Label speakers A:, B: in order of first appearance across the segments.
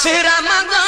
A: tirar mandando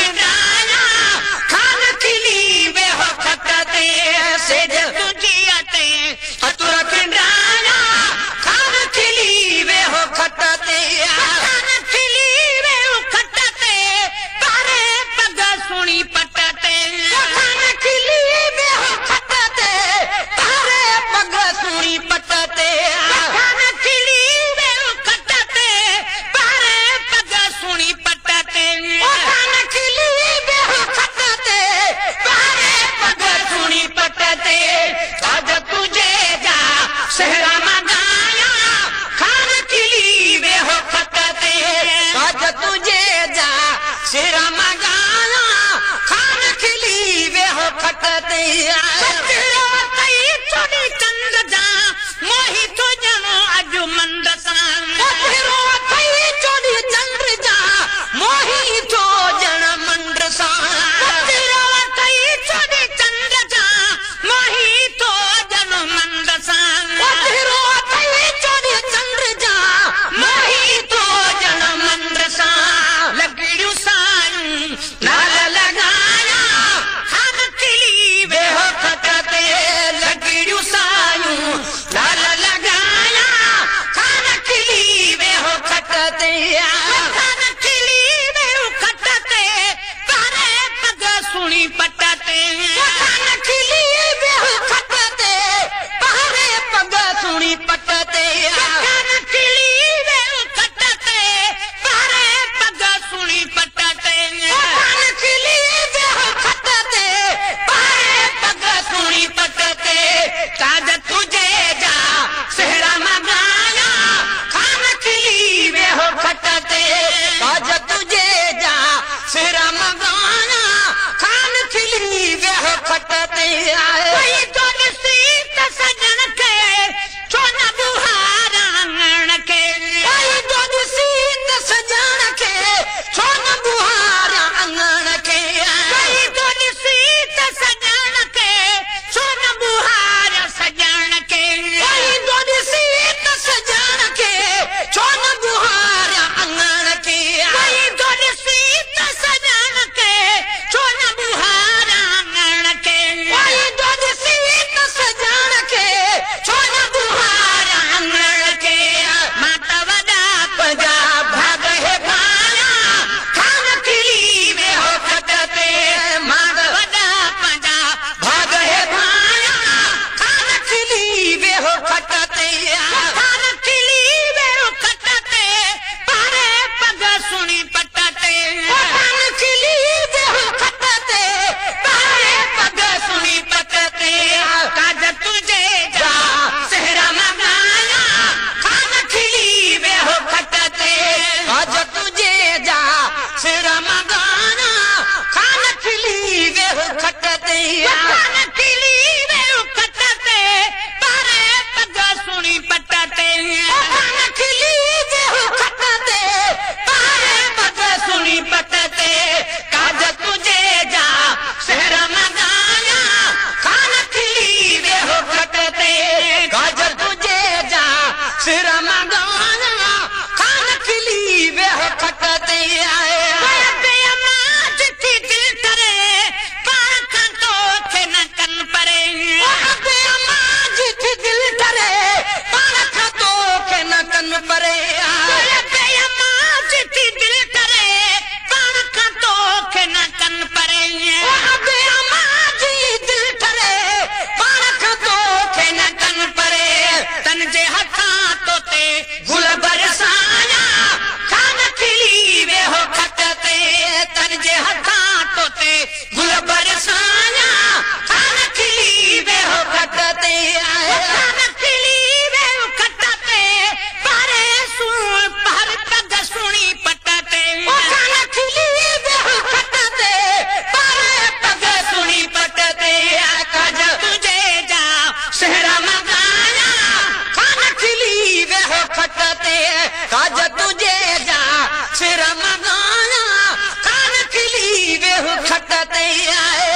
A: Khan हो खटते के न कन परे पे that they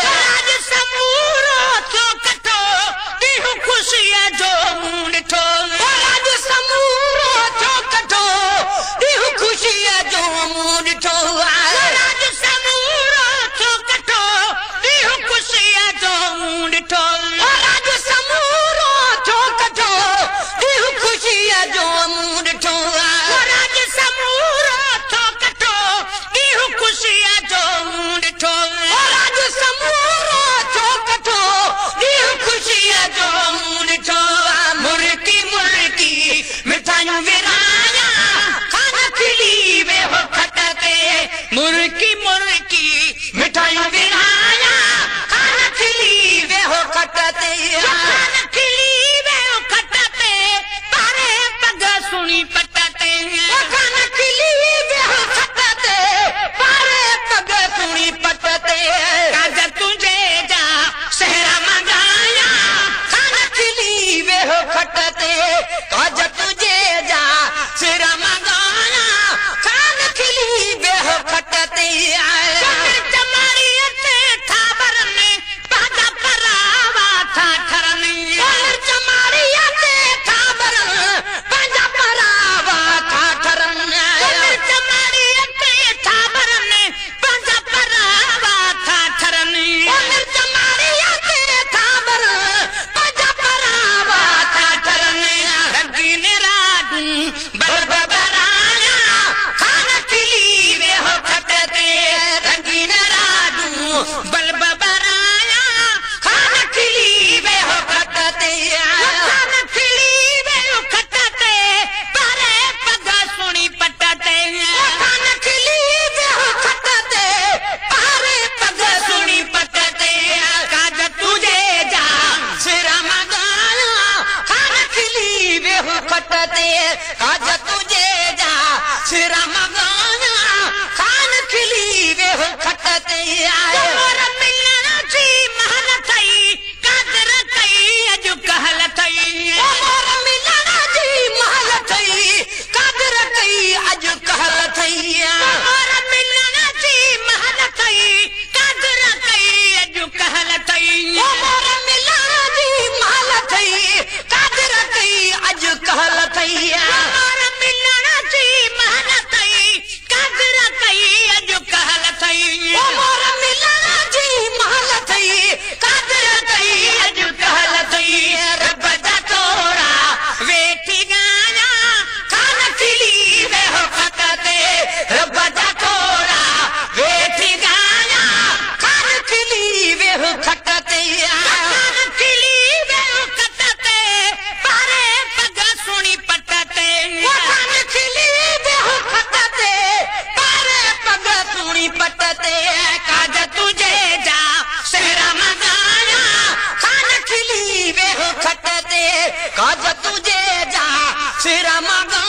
A: अज कहल थैया Será matar.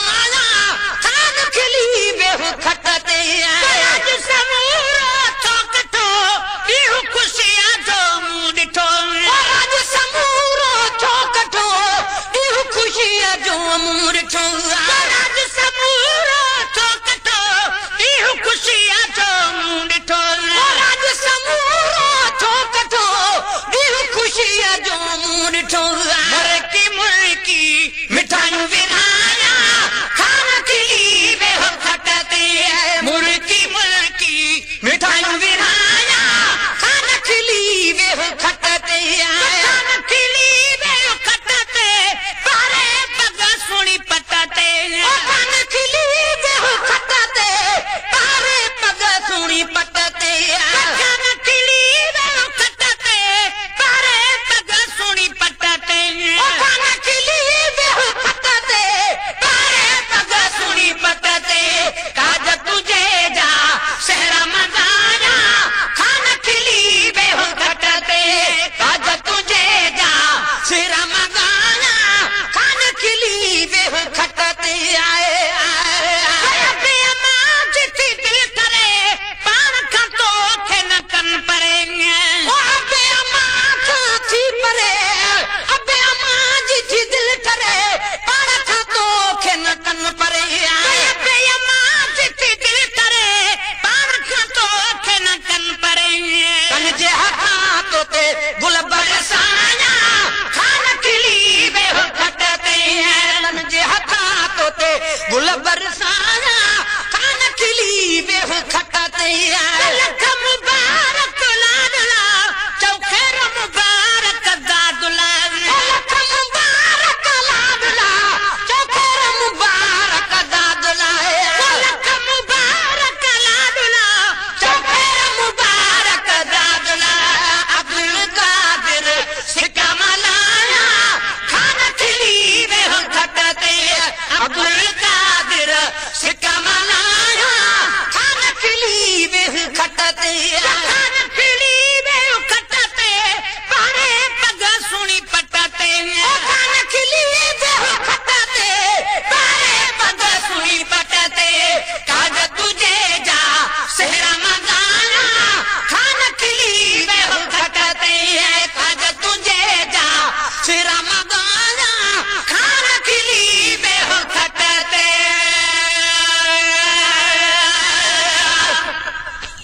A: manera.